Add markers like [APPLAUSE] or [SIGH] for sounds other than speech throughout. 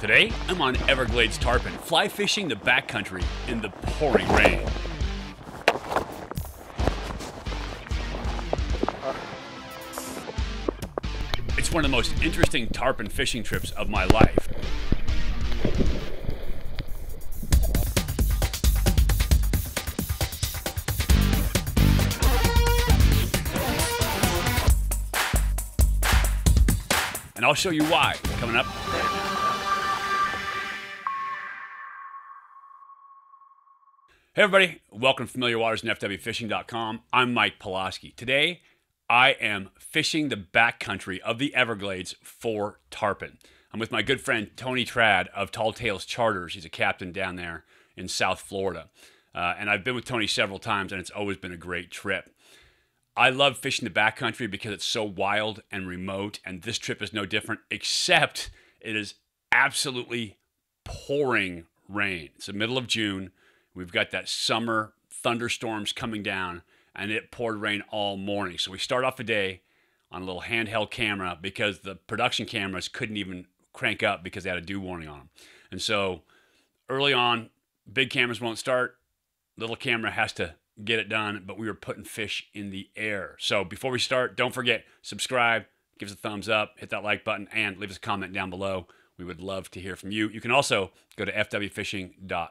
Today, I'm on Everglades Tarpon, fly fishing the backcountry in the pouring rain. It's one of the most interesting tarpon fishing trips of my life. And I'll show you why coming up. Hey everybody, welcome to Familiar Waters and FWFishing.com. I'm Mike Pawlawski. Today, I am fishing the backcountry of the Everglades for tarpon. I'm with my good friend Tony Trad of Tall Tales Charters. He's a captain down there in South Florida. Uh, and I've been with Tony several times, and it's always been a great trip. I love fishing the backcountry because it's so wild and remote, and this trip is no different, except it is absolutely pouring rain. It's the middle of June. We've got that summer thunderstorms coming down, and it poured rain all morning. So we start off the day on a little handheld camera because the production cameras couldn't even crank up because they had a dew warning on them. And so early on, big cameras won't start. Little camera has to get it done, but we were putting fish in the air. So before we start, don't forget, subscribe, give us a thumbs up, hit that like button, and leave us a comment down below. We would love to hear from you. You can also go to fwfishing.com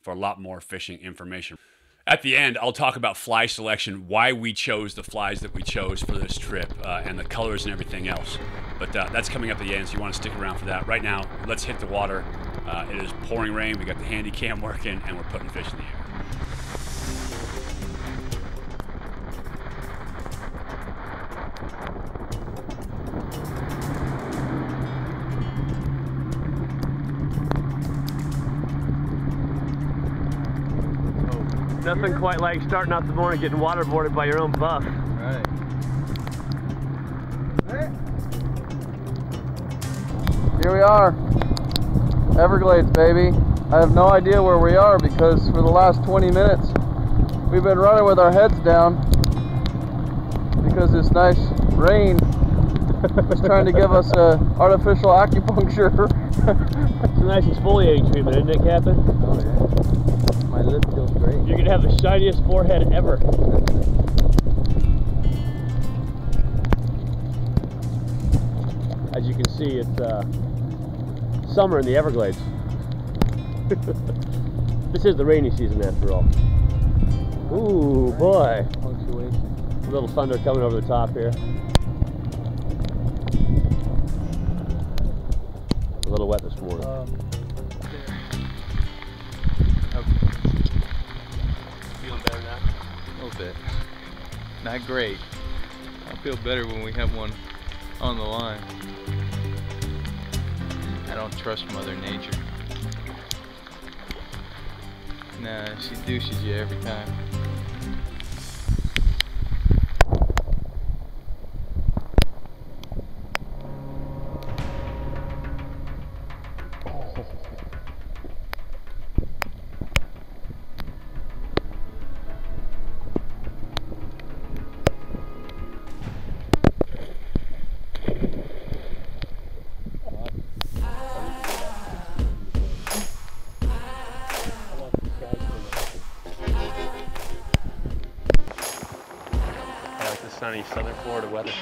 for a lot more fishing information. At the end, I'll talk about fly selection, why we chose the flies that we chose for this trip, uh, and the colors and everything else. But uh, that's coming up at the end, so you want to stick around for that. Right now, let's hit the water. Uh, it is pouring rain. We got the handy cam working, and we're putting fish in the air. Nothing quite like starting out the morning getting waterboarded by your own buff. Right. Here we are. Everglades, baby. I have no idea where we are because for the last 20 minutes we've been running with our heads down because this nice rain is trying to give us a artificial acupuncture. [LAUGHS] It's a nice exfoliating treatment, isn't it, Captain? oh yeah. My lip. You're gonna have the shiniest forehead ever. As you can see, it's uh, summer in the Everglades. [LAUGHS] this is the rainy season after all. Ooh, boy. A little thunder coming over the top here. A little wet this morning. Um, A. Not great. I'll feel better when we have one on the line. I don't trust Mother Nature. Nah, she douches you every time. Southern Florida weather.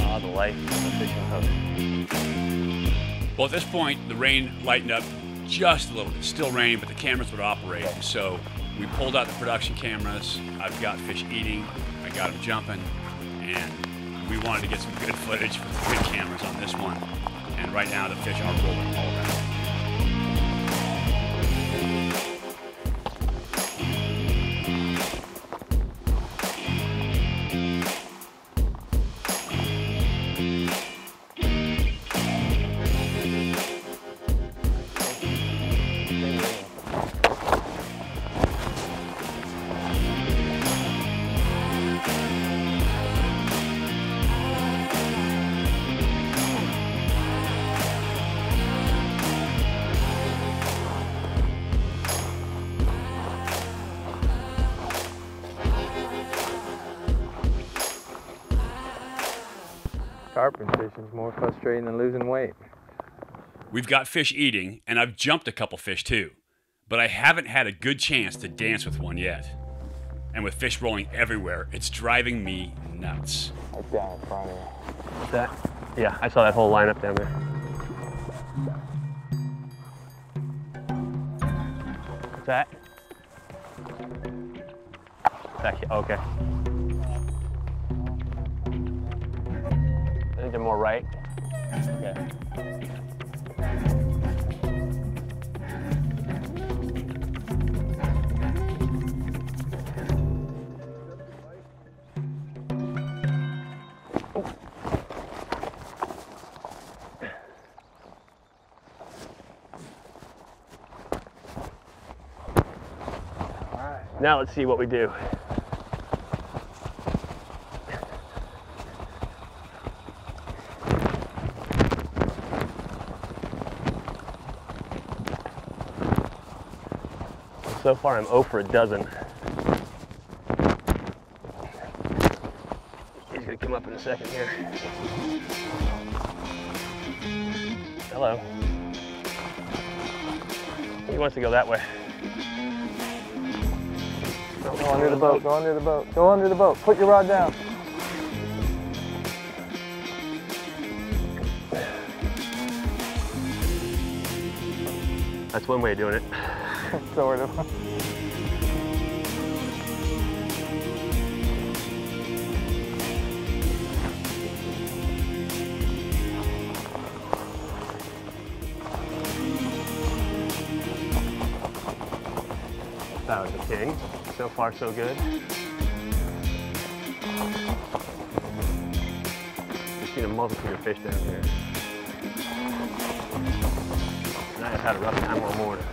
Ah, the life fishing hook. Well, at this point, the rain lightened up just a little bit. Still raining, but the cameras would operate. So we pulled out the production cameras. I've got fish eating. I got them jumping, and we wanted to get some good footage for the good cameras on this one. And right now, the fish are rolling all around. Tarpon fishing is more frustrating than losing weight. We've got fish eating, and I've jumped a couple fish too, but I haven't had a good chance to dance with one yet. And with fish rolling everywhere, it's driving me nuts. Right down in front of you. That? Yeah, I saw that whole lineup down there. What's that? Back here. Okay. Think they're more right. Okay. Now let's see what we do. So far I'm 0 for a dozen. He's gonna come up in a second here. Hello. He wants to go that way. Go under the boat, go under the boat, go under the boat. Put your rod down. That's one way of doing it. [LAUGHS] sort of. That was a king. So far, so good. We've seen a multitude of fish down here. And I have had a rough time all morning.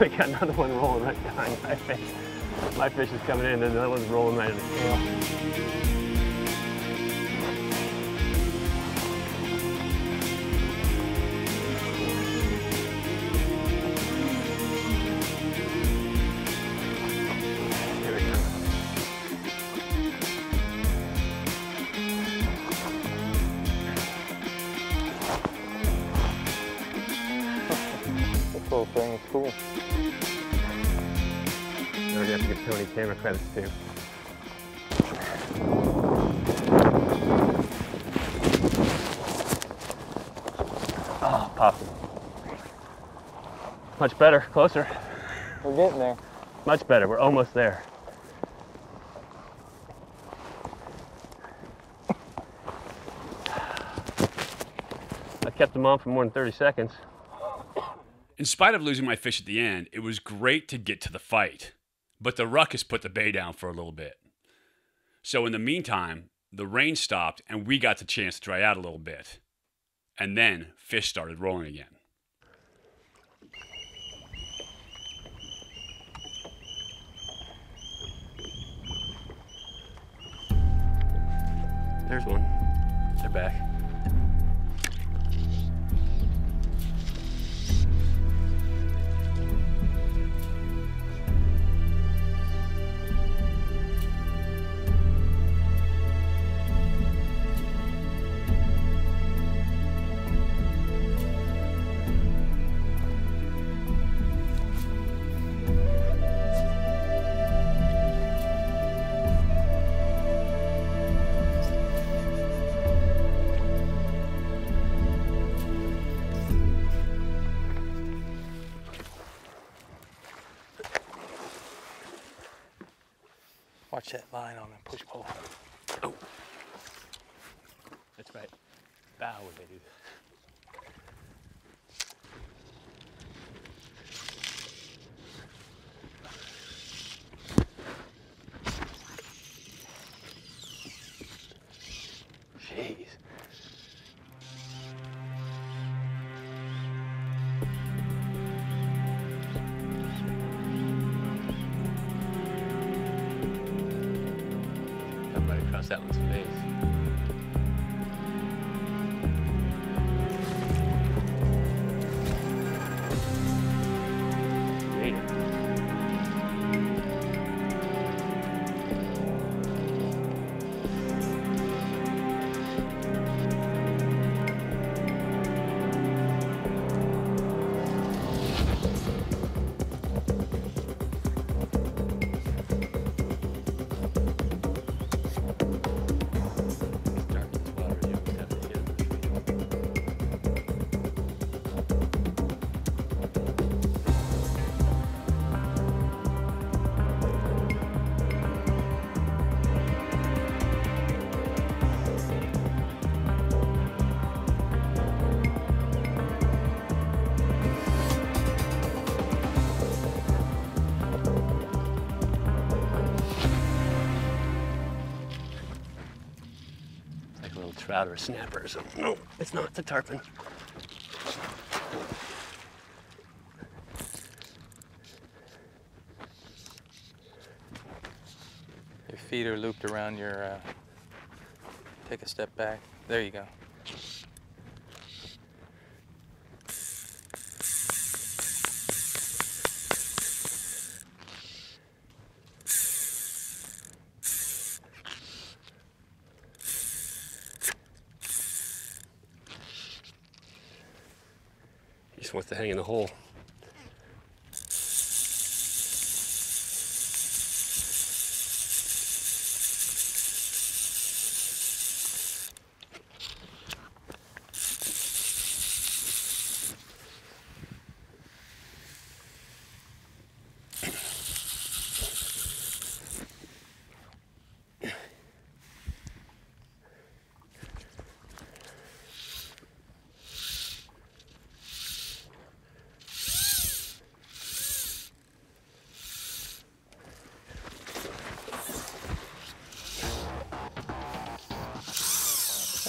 [LAUGHS] we got another one rolling right behind my fish. My fish is coming in and another one's rolling right in the tail. Cool. We're gonna have to give Tony camera credits too. Ah, oh, popped. Much better, closer. We're getting there. Much better, we're almost there. I kept them on for more than 30 seconds. In spite of losing my fish at the end, it was great to get to the fight. But the ruckus put the bay down for a little bit. So in the meantime, the rain stopped and we got the chance to dry out a little bit. And then fish started rolling again. There's one. They're back. Watch that line on the push pole. That's right. Bow when they do. That trout or a snapper or something. No, it's not. It's a tarpon. Your feet are looped around your. Uh, take a step back. There you go. Hang in the hole.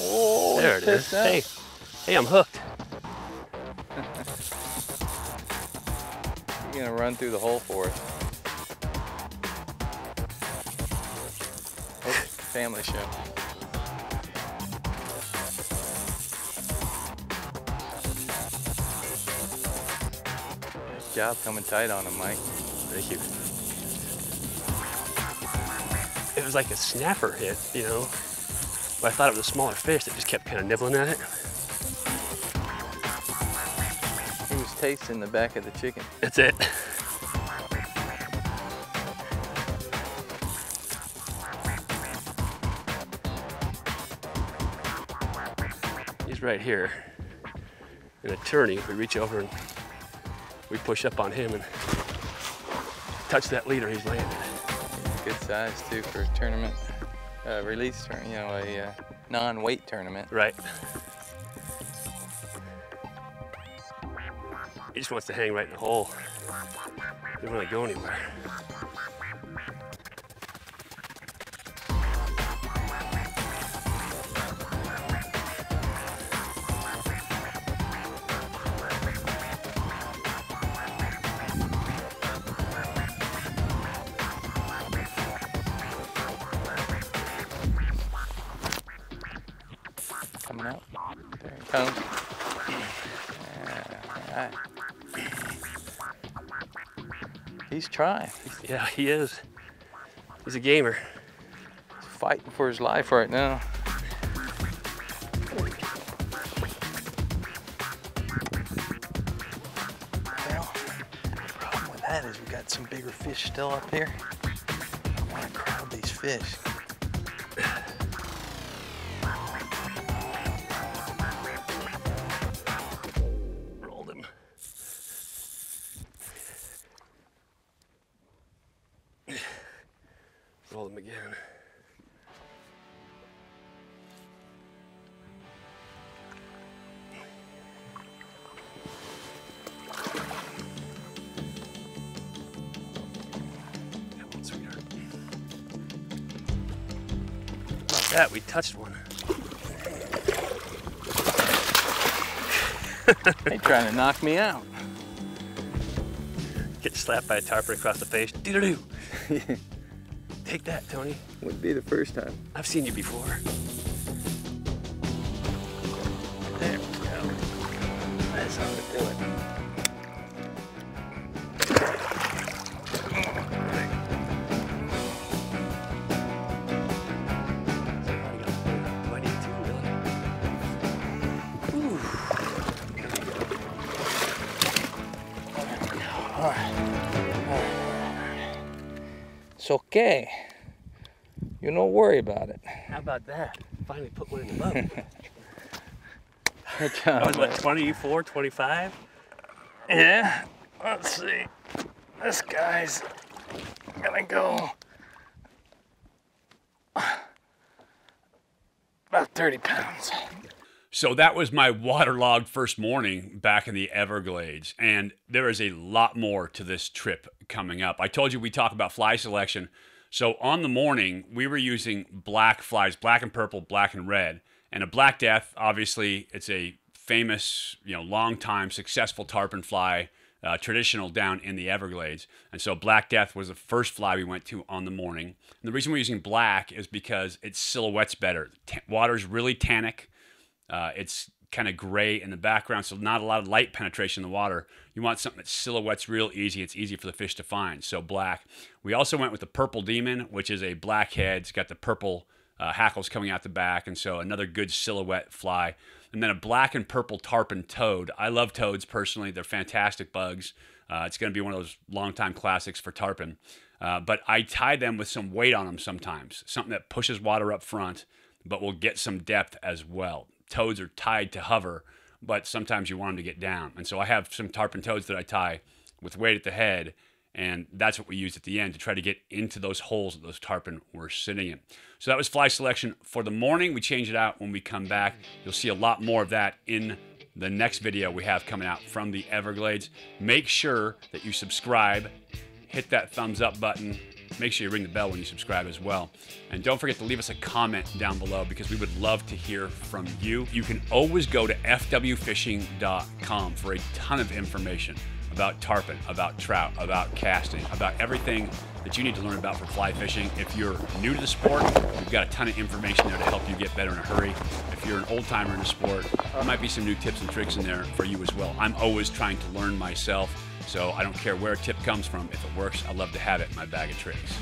Oh, there it is. Hey, hey, I'm hooked. [LAUGHS] You're gonna run through the hole for. Oh, family show. Good job coming tight on him, Mike. Thank you. It was like a snapper hit, you know. But I thought it was a smaller fish that just kept kind of nibbling at it. He was tasting the back of the chicken. That's it. He's right here. An attorney, we reach over and we push up on him and touch that leader he's landed. Good size too for a tournament, uh, release tournament, you know, a uh, non-weight tournament. Right. He just wants to hang right in the hole. He doesn't want to go anywhere. Trying. Yeah, he is. He's a gamer. He's fighting for his life right now. Well, the problem with that is we got some bigger fish still up here. I want to crowd these fish. That, we touched one. They trying to knock me out. Get slapped by a tarpon across the face. Doo-doo-doo. [LAUGHS] Take that, Tony. Wouldn't be the first time. I've seen you before. There we go. That's how to do it. Okay. You don't worry about it. How about that? Finally put one in the boat. [LAUGHS] Good That was what, 24, 25? Yeah. Let's see. This guy's gonna go about 30 pounds. So that was my waterlogged first morning back in the Everglades. And there is a lot more to this trip coming up. I told you we talk about fly selection. So on the morning, we were using black flies, black and purple, black and red. And a black death, obviously, it's a famous, you know, long time successful tarpon fly, uh, traditional down in the Everglades. And so black death was the first fly we went to on the morning. And the reason we're using black is because it silhouettes better. Ta- water's really tannic. Uh, it's kind of gray in the background, so not a lot of light penetration in the water. You want something that silhouettes real easy. It's easy for the fish to find. So black. We also went with the purple demon, which is a black head. It's got the purple uh, hackles coming out the back, and so another good silhouette fly. And then a black and purple tarpon toad. I love toads personally. They're fantastic bugs. Uh, it's going to be one of those longtime classics for tarpon. Uh, but I tie them with some weight on them sometimes, something that pushes water up front, but will get some depth as well. Toads are tied to hover, but sometimes you want them to get down. And so I have some tarpon toads that I tie with weight at the head, and that's what we use at the end to try to get into those holes that those tarpon were sitting in. So that was fly selection for the morning. We change it out when we come back. You'll see a lot more of that in the next video we have coming out from the Everglades. Make sure that you subscribe, hit that thumbs up button. Make sure you ring the bell when you subscribe as well. And don't forget to leave us a comment down below because we would love to hear from you. You can always go to fwfishing.com for a ton of information about tarpon, about trout, about casting, about everything that you need to learn about for fly fishing. If you're new to the sport, we've got a ton of information there to help you get better in a hurry. If you're an old timer in the sport, there might be some new tips and tricks in there for you as well. I'm always trying to learn myself, so I don't care where a tip comes from. If it works, I love to have it in my bag of tricks.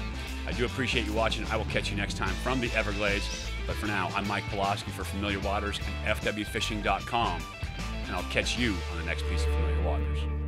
I do appreciate you watching. I will catch you next time from the Everglades. But for now, I'm Mike Pawlawski for Familiar Waters and FWFishing.com, and I'll catch you on the next piece of Familiar Waters.